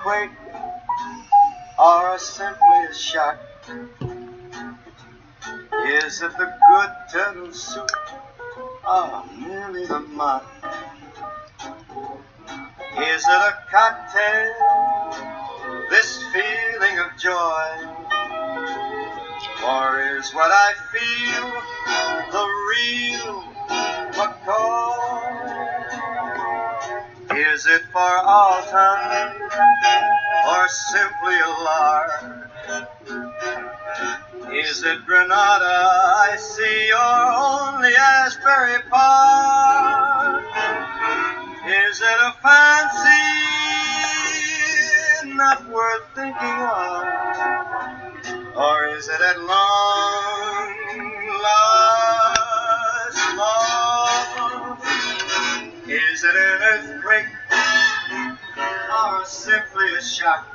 Earthquake or simply a shock? Is it the good turtle soup oh, or merely the mock? Is it a cocktail, this feeling of joy? Or is what I feel Is it for time or simply a lark? Is it Granada I see or only Asbury Park? Is it a fancy not worth thinking of? Or is it at long last love? Is it an earthquake or simply a shock?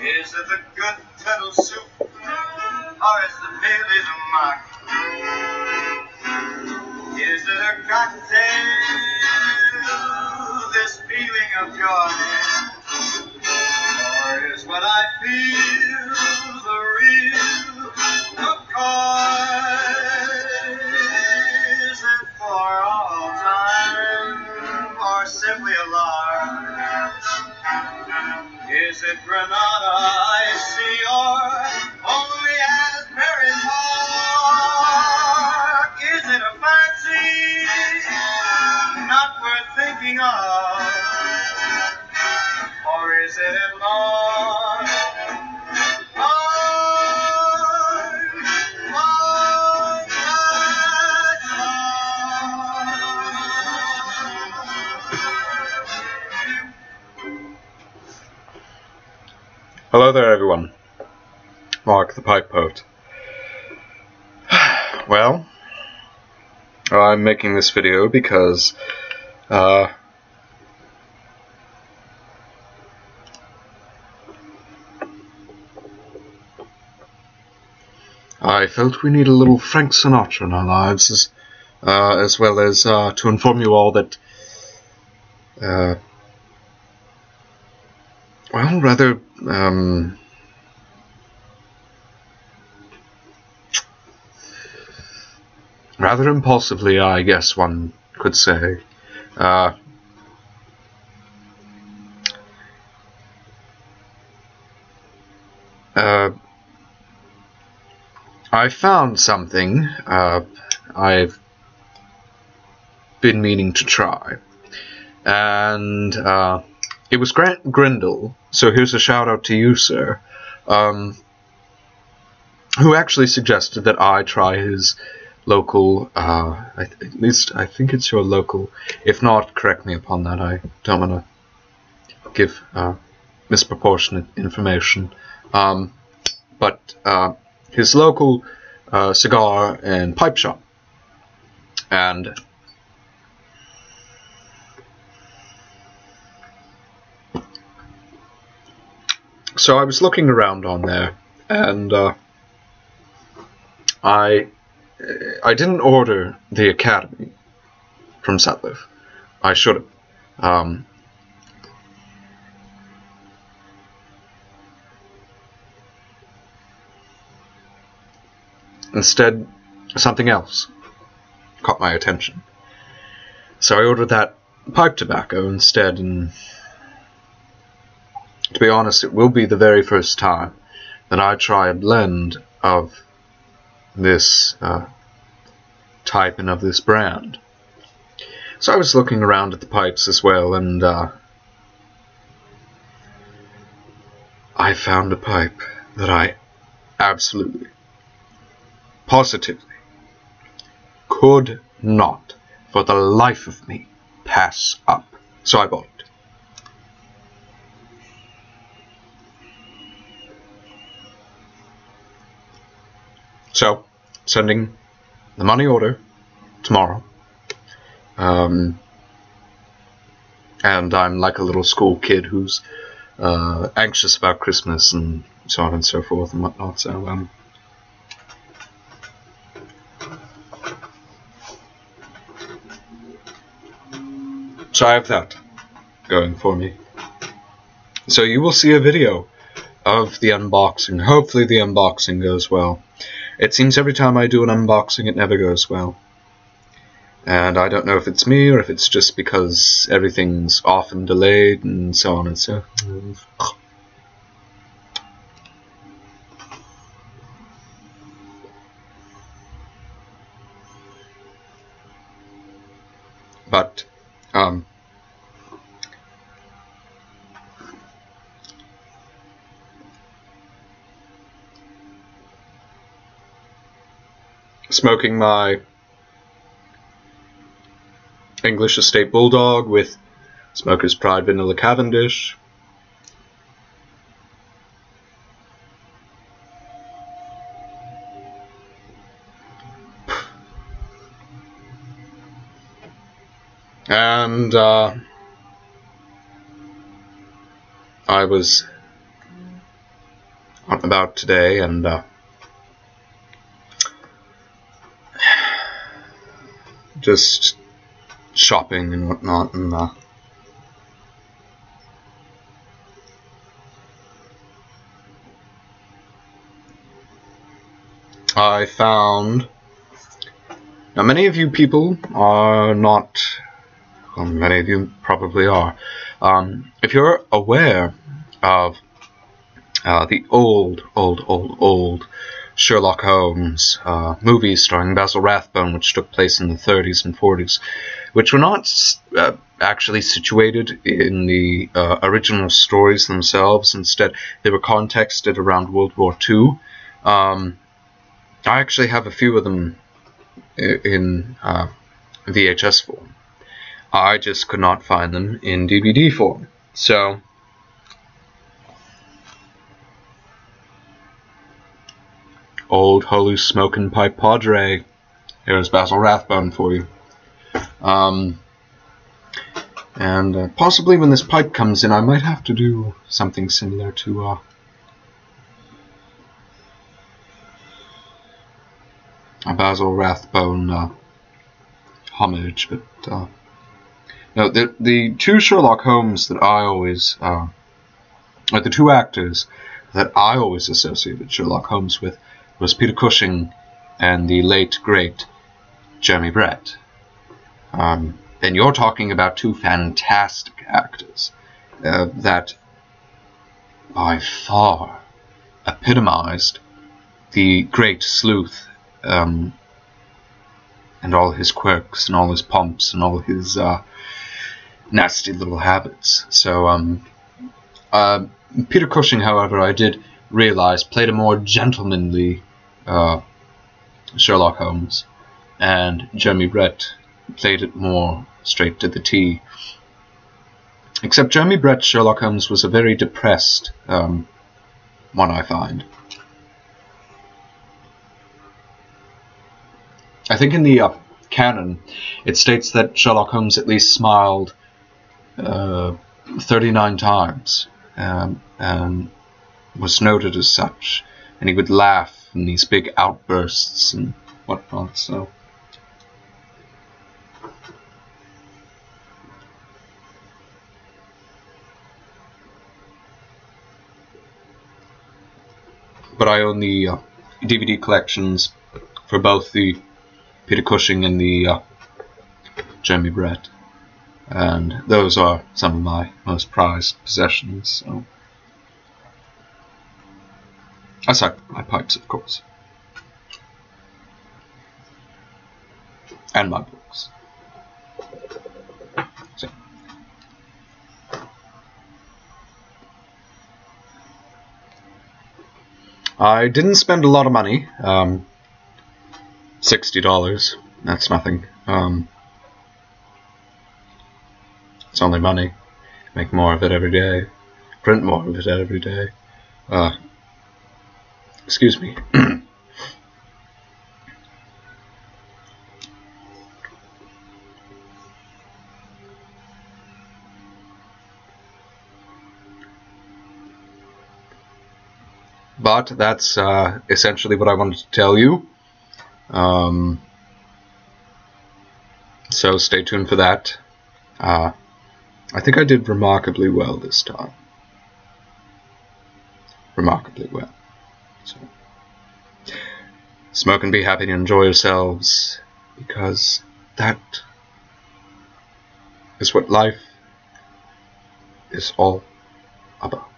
Is it the good turtle soup or is it merely the mock? Is it a cocktail, this feeling of joy? Or is what I feel the real McCoy? Or is it long, long Hello there, everyone. Mark the Pipe Poet. well, I'm making this video because uh, I felt we need a little Frank Sinatra in our lives, as, uh, as well as uh, to inform you all that. Uh, well, rather, um, rather impulsively, I guess one could say. Uh, uh, I found something uh, I've been meaning to try, and uh, it was Grant Grindle. So here's a shout out to you, sir, um, who actually suggested that I try his local. Uh, at least I think it's your local. If not, correct me upon that. I don't want to give uh, misproportionate information. Um, but uh, his local uh, cigar and pipe shop, and so I was looking around on there, and uh, I I didn't order the Academy from Sutliff. I should have. Um, instead, something else caught my attention. So I ordered that pipe tobacco instead, and to be honest, it will be the very first time that I try a blend of this uh, type and of this brand. So I was looking around at the pipes as well, and uh, I found a pipe that I absolutely, positively, could not, for the life of me, pass up. So I bought it. So, sending the money order tomorrow. Um, and I'm like a little school kid who's uh, anxious about Christmas and so on and so forth and whatnot. So, um, so I have that. going for me. So you will see a video of the unboxing. Hopefully the unboxing goes well. It seems every time I do an unboxing it never goes well. And I don't know if it's me or if it's just because everything's often delayed and so on and so forth. But, um, smoking my English Estate Bulldog with Smoker's Pride Vanilla Cavendish. And uh, I was out and about today and uh, just shopping and whatnot and uh, I found now many of you people are not well, many of you probably are um, if you're aware of uh, the old old old old Sherlock Holmes uh, movies starring Basil Rathbone, which took place in the 30s and 40s, which were not uh, actually situated in the uh, original stories themselves. Instead, they were contexted around World War II. Um, I actually have a few of them in uh, VHS form. I just could not find them in DVD form. So old holy smoking pipe padre. Here's Basil Rathbone for you. Um, and uh, possibly when this pipe comes in, I might have to do something similar to uh, a Basil Rathbone uh, homage, but uh, no, the the two Sherlock Holmes that I always, uh, or the two actors that I always associated Sherlock Holmes with was Peter Cushing and the late, great Jeremy Brett. Um, and you're talking about two fantastic actors uh, that by far epitomized the great sleuth um, and all his quirks and all his pumps and all his uh, nasty little habits. So, um, uh, Peter Cushing, however, I did realize played a more gentlemanly uh, Sherlock Holmes, and Jeremy Brett played it more straight to the T. Except Jeremy Brett's Sherlock Holmes was a very depressed um, one, I find. I think in the uh, canon, it states that Sherlock Holmes at least smiled uh, 39 times um, and was noted as such, and he would laugh in these big outbursts and whatnot. So. But I own the uh, DVD collections for both the Peter Cushing and the uh, Jeremy Brett. And those are some of my most prized possessions. So. Aside my pipes, of course. And my books. So. I didn't spend a lot of money. Um, $60. That's nothing. Um, it's only money. Make more of it every day. Print more of it every day. Uh, Excuse me. but that's uh, essentially what I wanted to tell you. Um, so stay tuned for that. Uh, I think I did remarkably well this time. Remarkably well. So, smoke and be happy and enjoy yourselves because that is what life is all about.